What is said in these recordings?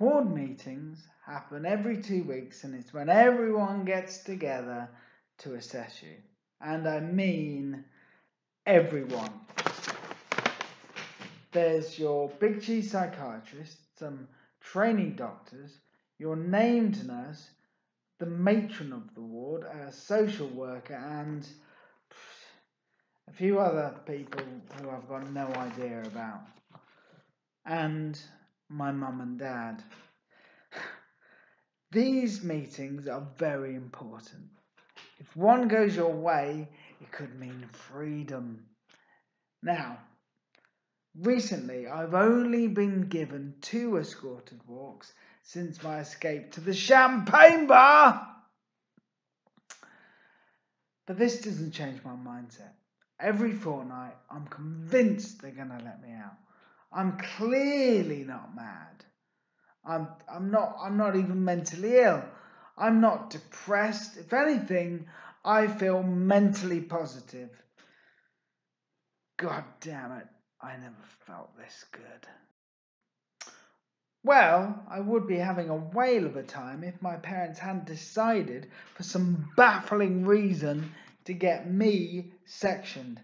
Ward meetings happen every two weeks, and it's when everyone gets together to assess you. And I mean everyone. There's your big cheese psychiatrist, some trainee doctors, your named nurse, the matron of the ward, a social worker, and a few other people who I've got no idea about. And my mum and dad. These meetings are very important. If one goes your way, it could mean freedom. Now, recently I've only been given two escorted walks since my escape to the champagne bar. But this doesn't change my mindset. Every fortnight, I'm convinced they're going to let me out. I'm clearly not mad. I'm, I'm, not, I'm not even mentally ill. I'm not depressed. If anything, I feel mentally positive. God damn it, I never felt this good. Well, I would be having a whale of a time if my parents hadn't decided, for some baffling reason, to get me sectioned.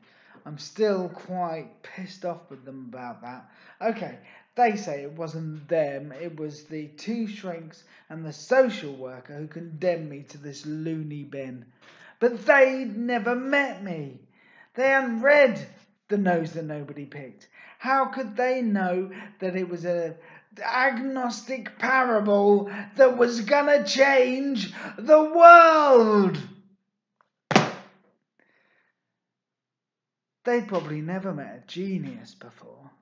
I'm still quite pissed off with them about that. Okay, they say it wasn't them, it was the two shrinks and the social worker who condemned me to this loony bin. But they'd never met me. They hadn't read The Nose That Nobody Picked. How could they know that it was a agnostic parable that was gonna change the world. They'd probably never met a genius before.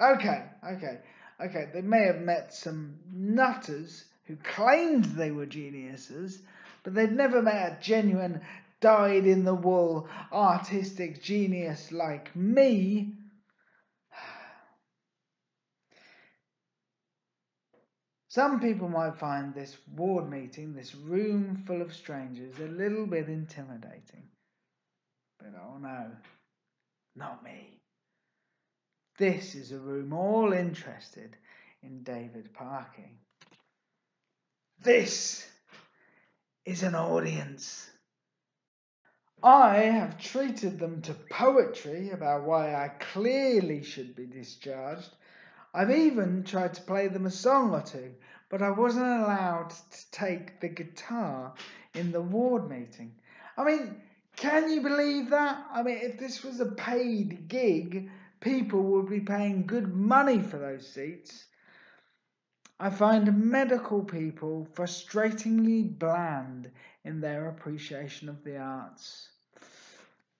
Okay, okay, okay. They may have met some nutters who claimed they were geniuses, but they'd never met a genuine, dyed in the wool artistic genius like me Some people might find this ward meeting, this room full of strangers, a little bit intimidating. But oh no, not me. This is a room all interested in David Parkin. This is an audience. I have treated them to poetry about why I clearly should be discharged I've even tried to play them a song or two, but I wasn't allowed to take the guitar in the ward meeting. I mean, can you believe that? I mean, if this was a paid gig, people would be paying good money for those seats. I find medical people frustratingly bland in their appreciation of the arts.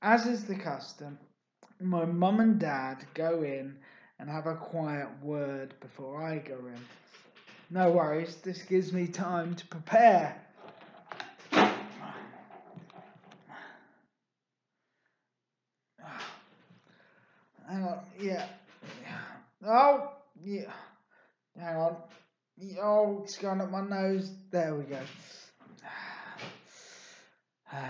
As is the custom, my mum and dad go in and have a quiet word before I go in. No worries, this gives me time to prepare. Hang on, yeah. Oh, yeah. Hang on. Oh, it's going up my nose. There we go.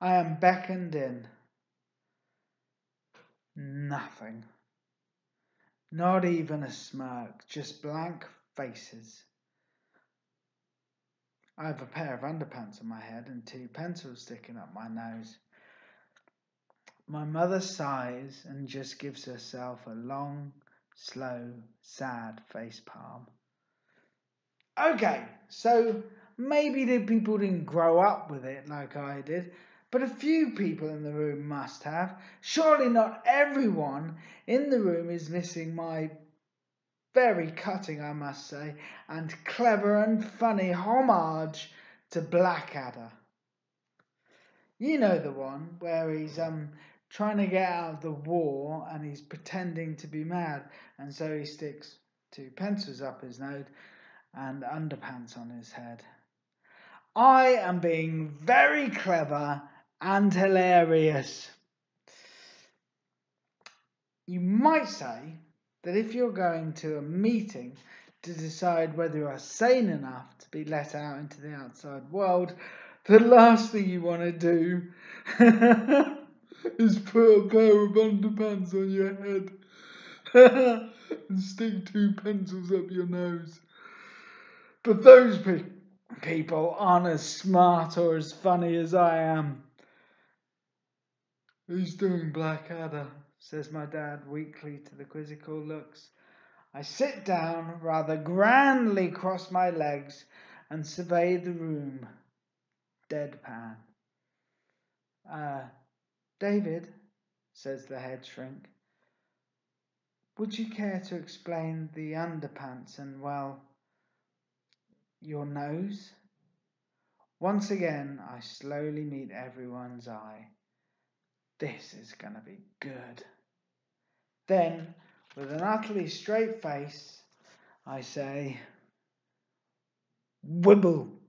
I am beckoned in. Nothing. Not even a smirk, just blank faces. I have a pair of underpants on my head and two pencils sticking up my nose. My mother sighs and just gives herself a long, slow, sad face palm. Okay, so maybe the people didn't grow up with it like I did, but a few people in the room must have. Surely not everyone in the room is missing my very cutting, I must say, and clever and funny homage to Blackadder. You know the one where he's um trying to get out of the war and he's pretending to be mad, and so he sticks two pencils up his nose and underpants on his head. I am being very clever and hilarious. You might say that if you're going to a meeting to decide whether you are sane enough to be let out into the outside world, the last thing you want to do is put a pair of underpants on your head. and stick two pencils up your nose. But those pe- people aren't as smart or as funny as I am. Who's doing Blackadder? says my dad weakly to the quizzical looks. I sit down, rather grandly cross my legs, and survey the room. Deadpan. Uh, David, says the head shrink, would you care to explain the underpants and, well, your nose? Once again, I slowly meet everyone's eye. This is going to be good. Then, with an utterly straight face, I say, Wibble.